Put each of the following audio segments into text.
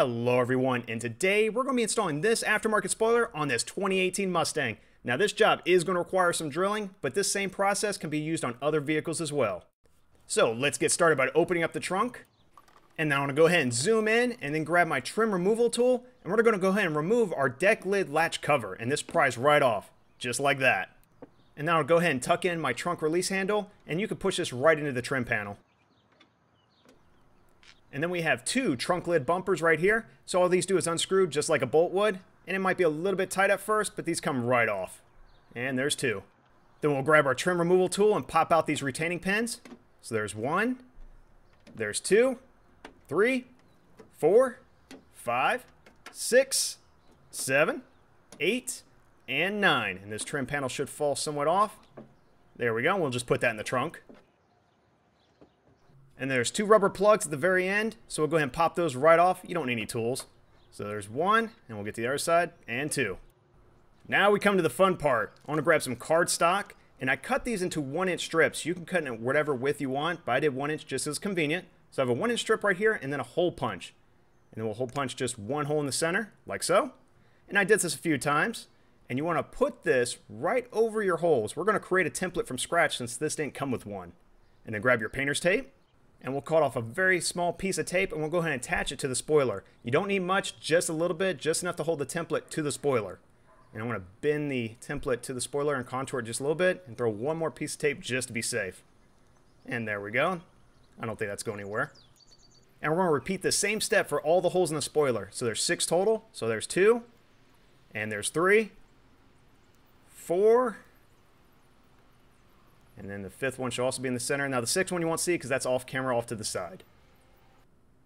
Hello everyone, and today we're going to be installing this aftermarket spoiler on this 2018 Mustang. Now this job is going to require some drilling, but this same process can be used on other vehicles as well. So let's get started by opening up the trunk. And now I'm going to go ahead and zoom in and then grab my trim removal tool. And we're going to go ahead and remove our deck lid latch cover and this pries right off, just like that. And now I'll go ahead and tuck in my trunk release handle and you can push this right into the trim panel. And then we have two trunk lid bumpers right here. So all these do is unscrew just like a bolt would. And it might be a little bit tight at first, but these come right off. And there's two. Then we'll grab our trim removal tool and pop out these retaining pins. So there's one, there's two, three, four, five, six, seven, eight, and nine. And this trim panel should fall somewhat off. There we go. We'll just put that in the trunk. And there's two rubber plugs at the very end, so we'll go ahead and pop those right off. You don't need any tools. So there's one, and we'll get to the other side, and two. Now we come to the fun part. I want to grab some cardstock, and I cut these into one inch strips. You can cut in whatever width you want, but I did one inch just as convenient. So I have a one inch strip right here, and then a hole punch. And then we'll hole punch just one hole in the center, like so. And I did this a few times. And you want to put this right over your holes. We're going to create a template from scratch since this didn't come with one. And then grab your painter's tape and we'll cut off a very small piece of tape and we'll go ahead and attach it to the spoiler. You don't need much, just a little bit, just enough to hold the template to the spoiler. And I'm to bend the template to the spoiler and contour it just a little bit and throw one more piece of tape just to be safe. And there we go. I don't think that's going anywhere. And we're to repeat the same step for all the holes in the spoiler. So there's six total. So there's two, and there's three, four, and then the fifth one should also be in the center. Now the sixth one you won't see because that's off camera off to the side.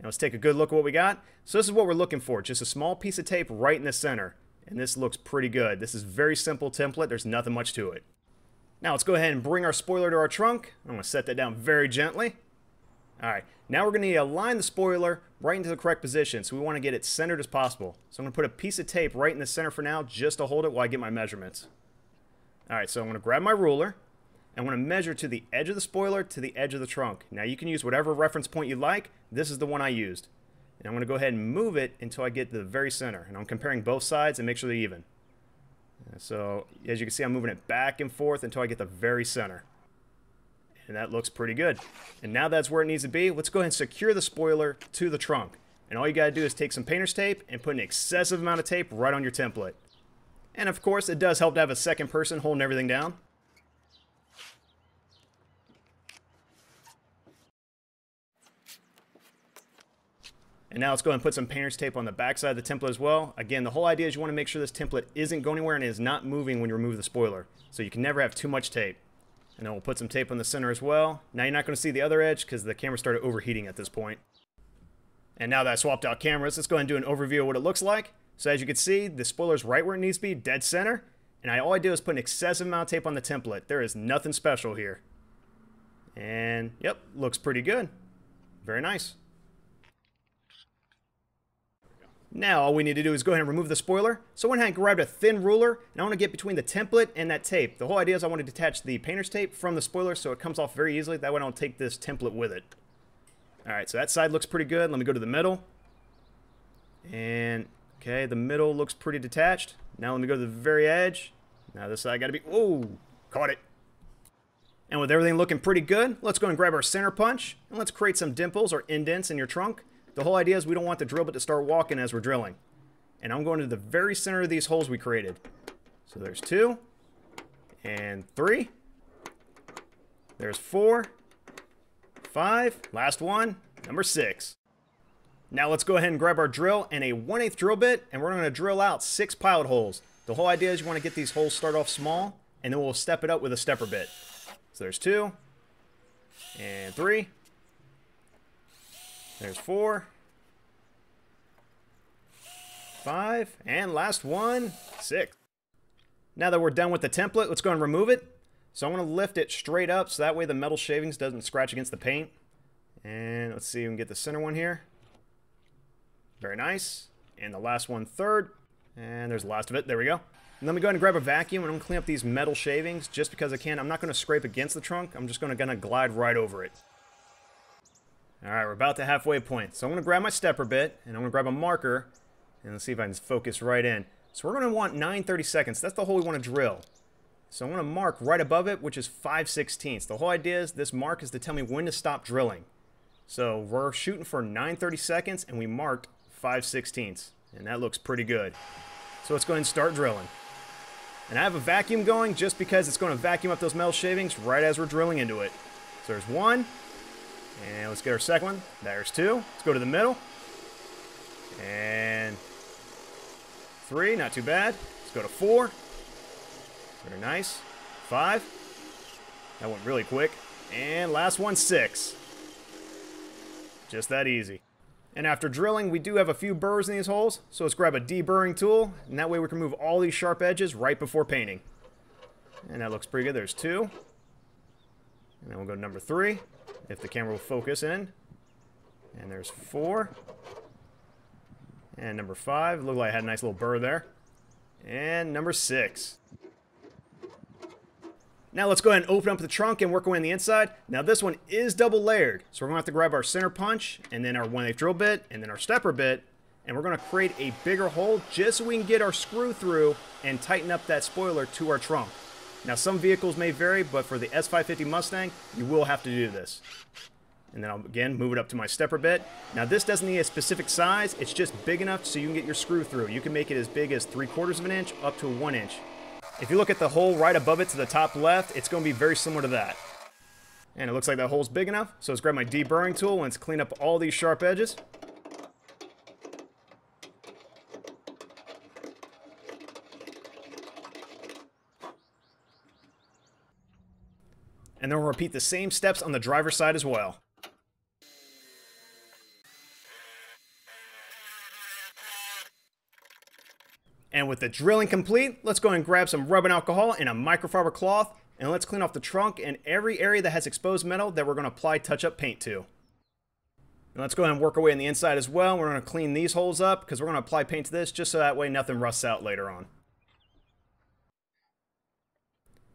Now let's take a good look at what we got. So this is what we're looking for. Just a small piece of tape right in the center. And this looks pretty good. This is very simple template. There's nothing much to it. Now let's go ahead and bring our spoiler to our trunk. I'm going to set that down very gently. Alright, now we're going to align the spoiler right into the correct position. So we want to get it centered as possible. So I'm going to put a piece of tape right in the center for now just to hold it while I get my measurements. Alright, so I'm going to grab my ruler. I want to measure to the edge of the spoiler to the edge of the trunk. Now you can use whatever reference point you like. This is the one I used. And I'm going to go ahead and move it until I get to the very center. And I'm comparing both sides and make sure they're even. So as you can see, I'm moving it back and forth until I get the very center. And that looks pretty good. And now that's where it needs to be. Let's go ahead and secure the spoiler to the trunk. And all you got to do is take some painter's tape and put an excessive amount of tape right on your template. And of course, it does help to have a second person holding everything down. And now let's go ahead and put some painter's tape on the backside of the template as well. Again, the whole idea is you want to make sure this template isn't going anywhere and is not moving when you remove the spoiler. So you can never have too much tape. And then we'll put some tape on the center as well. Now you're not going to see the other edge because the camera started overheating at this point. And now that I swapped out cameras, let's go ahead and do an overview of what it looks like. So as you can see, the spoiler's right where it needs to be, dead center. And I, all I do is put an excessive amount of tape on the template. There is nothing special here. And yep, looks pretty good. Very nice. Now all we need to do is go ahead and remove the spoiler. So I went ahead and grabbed a thin ruler, and I want to get between the template and that tape. The whole idea is I want to detach the painter's tape from the spoiler so it comes off very easily. That way I don't take this template with it. Alright, so that side looks pretty good. Let me go to the middle. And, okay, the middle looks pretty detached. Now let me go to the very edge. Now this side got to be, whoa, caught it. And with everything looking pretty good, let's go and grab our center punch, and let's create some dimples or indents in your trunk. The whole idea is we don't want the drill bit to start walking as we're drilling. And I'm going to the very center of these holes we created. So there's two, and three. There's four, five, last one, number six. Now let's go ahead and grab our drill and a 1 8 drill bit, and we're going to drill out six pilot holes. The whole idea is you want to get these holes start off small, and then we'll step it up with a stepper bit. So there's two, and three, there's four. Five. And last one, six. Now that we're done with the template, let's go and remove it. So I'm going to lift it straight up so that way the metal shavings doesn't scratch against the paint. And let's see if we can get the center one here. Very nice. And the last one third. And there's the last of it. There we go. And let me go ahead and grab a vacuum and I'm going to clean up these metal shavings just because I can. I'm not going to scrape against the trunk. I'm just going to, going to glide right over it. All right, we're about to halfway point. So I'm to grab my stepper bit, and I'm to grab a marker, and let's see if I can focus right in. So we're going to want 9 30 seconds. That's the hole we want to drill. So I'm to mark right above it, which is 5 16ths. The whole idea is this mark is to tell me when to stop drilling. So we're shooting for 9 30 seconds, and we marked 5 16ths. And that looks pretty good. So let's go ahead and start drilling. And I have a vacuum going just because it's going to vacuum up those metal shavings right as we're drilling into it. So there's one. And let's get our second one. There's two. Let's go to the middle. And three, not too bad. Let's go to four. Very nice. Five. That went really quick. And last one, six. Just that easy. And after drilling, we do have a few burrs in these holes, so let's grab a deburring tool, and that way we can remove all these sharp edges right before painting. And that looks pretty good. There's two. And then we'll go to number three, if the camera will focus in. And there's four. And number five, looked like I had a nice little burr there. And number six. Now let's go ahead and open up the trunk and work away on the inside. Now this one is double layered, so we're gonna have to grab our center punch and then our 1 8 drill bit and then our stepper bit, and we're gonna create a bigger hole just so we can get our screw through and tighten up that spoiler to our trunk. Now some vehicles may vary, but for the S550 Mustang, you will have to do this. And then I'll again move it up to my stepper bit. Now this doesn't need a specific size, it's just big enough so you can get your screw through. You can make it as big as 3 quarters of an inch up to 1 inch. If you look at the hole right above it to the top left, it's going to be very similar to that. And it looks like that hole's big enough, so let's grab my deburring tool and let's clean up all these sharp edges. And then we'll repeat the same steps on the driver's side as well. And with the drilling complete, let's go and grab some rubbing alcohol and a microfiber cloth, and let's clean off the trunk and every area that has exposed metal that we're going to apply touch-up paint to. And let's go ahead and work away way on the inside as well. We're going to clean these holes up because we're going to apply paint to this just so that way nothing rusts out later on.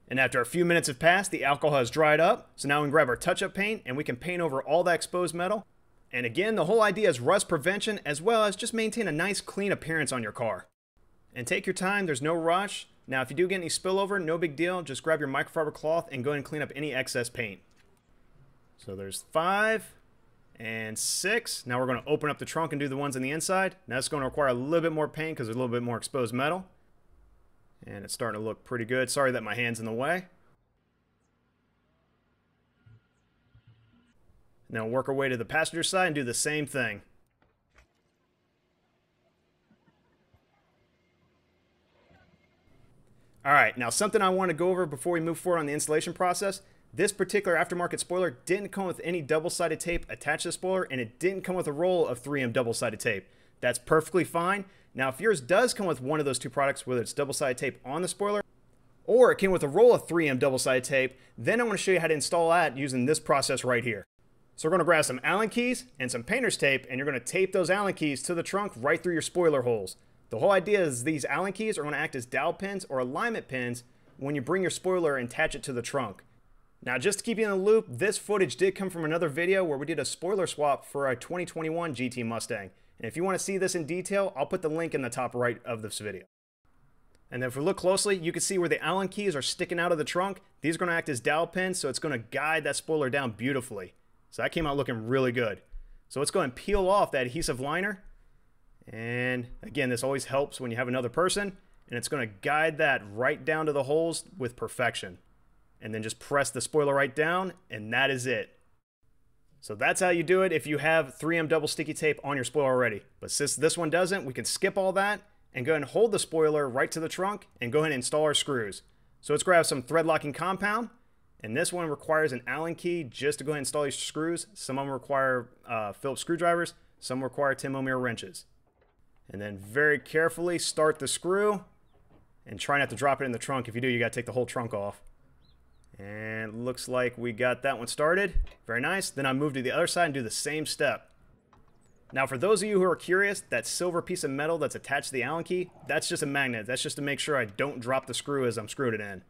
And after a few minutes have passed, the alcohol has dried up. So now we can grab our touch-up paint and we can paint over all that exposed metal. And again, the whole idea is rust prevention as well as just maintain a nice clean appearance on your car. And take your time, there's no rush. Now, if you do get any spillover, no big deal. Just grab your microfiber cloth and go and clean up any excess paint. So there's five and six. Now we're going to open up the trunk and do the ones on the inside. Now it's going to require a little bit more paint because there's a little bit more exposed metal. And it's starting to look pretty good. Sorry that my hand's in the way. Now work our way to the passenger side and do the same thing. All right, now something I want to go over before we move forward on the installation process. This particular aftermarket spoiler didn't come with any double-sided tape attached to the spoiler, and it didn't come with a roll of 3M double-sided tape. That's perfectly fine. Now, if yours does come with one of those two products, whether it's double-sided tape on the spoiler, or it came with a roll of 3M double-sided tape, then I'm to show you how to install that using this process right here. So we're going to grab some Allen keys and some painter's tape, and you're going to tape those Allen keys to the trunk right through your spoiler holes. The whole idea is these Allen keys are to act as dowel pins or alignment pins when you bring your spoiler and attach it to the trunk. Now, just to keep you in the loop, this footage did come from another video where we did a spoiler swap for a 2021 GT Mustang. And if you want to see this in detail, I'll put the link in the top right of this video. And then if we look closely, you can see where the Allen keys are sticking out of the trunk. These are going to act as dowel pins, so it's going to guide that spoiler down beautifully. So that came out looking really good. So let's go and peel off that adhesive liner and again, this always helps when you have another person, and it's going to guide that right down to the holes with perfection. And then just press the spoiler right down, and that is it. So that's how you do it if you have 3M double sticky tape on your spoiler already. But since this one doesn't, we can skip all that and go ahead and hold the spoiler right to the trunk and go ahead and install our screws. So let's grab some thread locking compound. And this one requires an Allen key just to go ahead and install these screws. Some of them require uh, Phillips screwdrivers, some require 10 millimeter wrenches. And then very carefully start the screw and try not to drop it in the trunk. If you do, you got to take the whole trunk off. And looks like we got that one started. Very nice. Then I move to the other side and do the same step. Now, for those of you who are curious, that silver piece of metal that's attached to the Allen key, that's just a magnet. That's just to make sure I don't drop the screw as I'm screwing it in.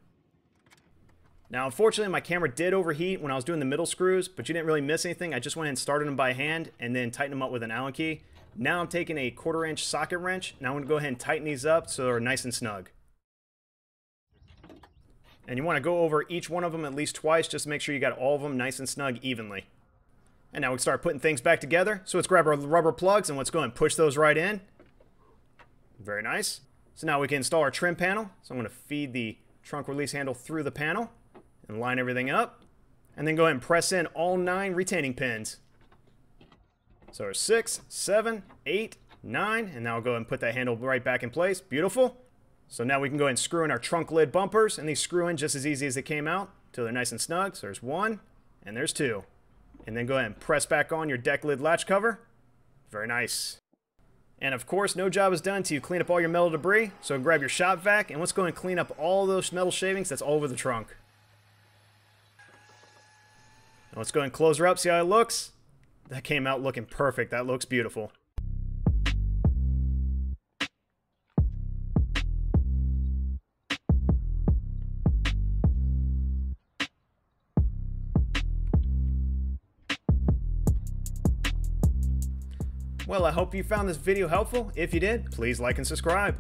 Now, unfortunately, my camera did overheat when I was doing the middle screws, but you didn't really miss anything. I just went and started them by hand and then tightened them up with an Allen key. Now I'm taking a quarter inch socket wrench. Now I'm going to go ahead and tighten these up so they're nice and snug. And you want to go over each one of them at least twice just to make sure you got all of them nice and snug evenly. And now we start putting things back together. So let's grab our rubber plugs and let's go and push those right in. Very nice. So now we can install our trim panel. So I'm going to feed the trunk release handle through the panel and line everything up. And then go ahead and press in all nine retaining pins. So six, seven, eight, nine, and now I'll go and put that handle right back in place. Beautiful. So now we can go ahead and screw in our trunk lid bumpers, and these screw in just as easy as they came out until they're nice and snug. So there's one, and there's two. And then go ahead and press back on your deck lid latch cover. Very nice. And of course, no job is done until you clean up all your metal debris. So grab your shop vac, and let's go and clean up all those metal shavings that's all over the trunk. Now let's go and close her up, see how it looks. That came out looking perfect. That looks beautiful. Well, I hope you found this video helpful. If you did, please like and subscribe.